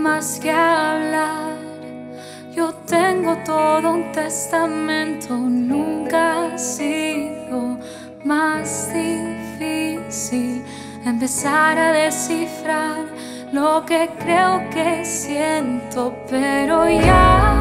Más que hablar. Yo tengo todo un testamento, nunca ha sido más difícil empezar a descifrar lo que creo que siento, pero ya